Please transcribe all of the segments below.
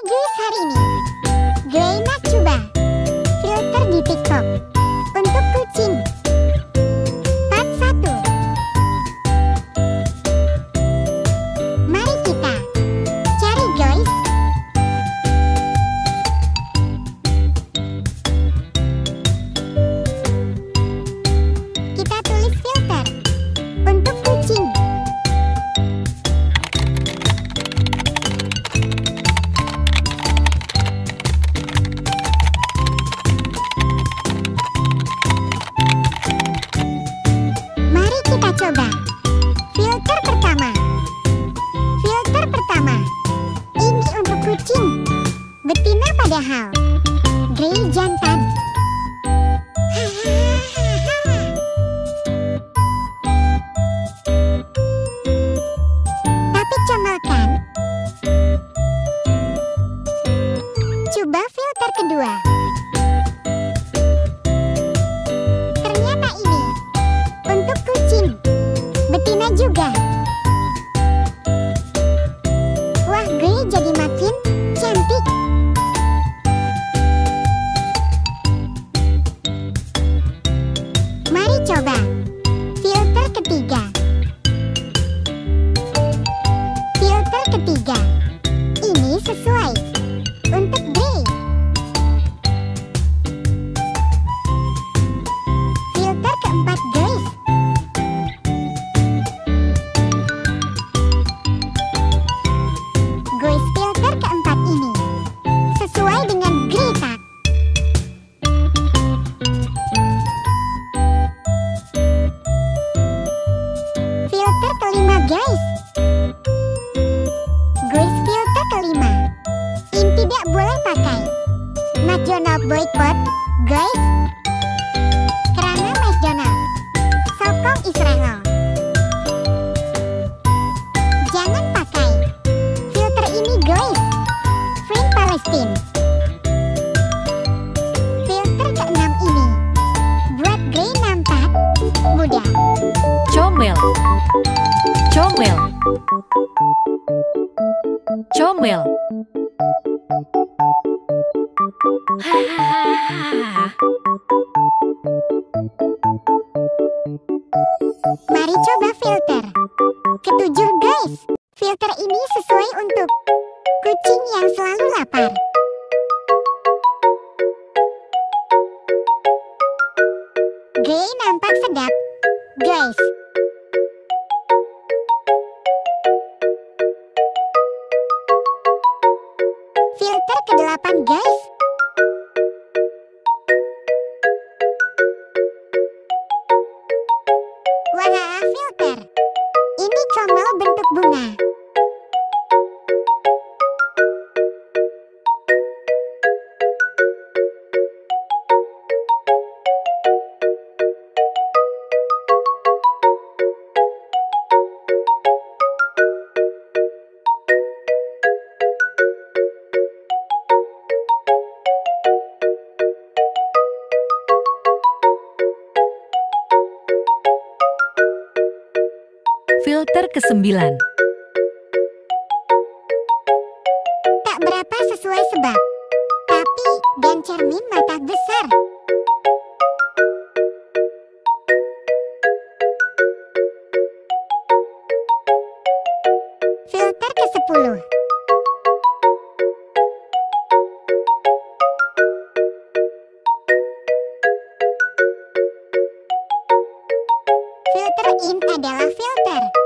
guys hari ini. Gue nak coba Filter di tiktok Padahal. Grey jantan. Tapi comelkan. Coba filter kedua. Ternyata ini untuk kucing. Betina juga. McDonald boycott, guys. Karena McDonald sokong Israel. Jangan pakai filter ini guys. Free Palestine. Filter keenam ini buat Grey nampak mudah. Comel. Comel. Comel. Mari coba filter. Ketujuh guys. Filter ini sesuai untuk kucing yang selalu lapar. Grey nampak sedap. Guys. Filter kedelapan guys. Wah, filter. Ini Filter kesembilan. Tak berapa sesuai sebab. Tapi, dan cermin mata besar. Filter ke-10. Filter in adalah filter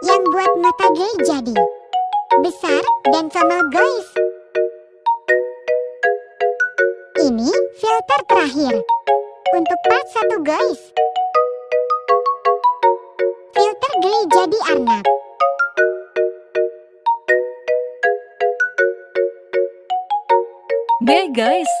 yang buat mata gay jadi besar dan comel guys. Ini filter terakhir untuk part 1 guys. Filter gay jadi Arnab. Gay guys.